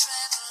trembling.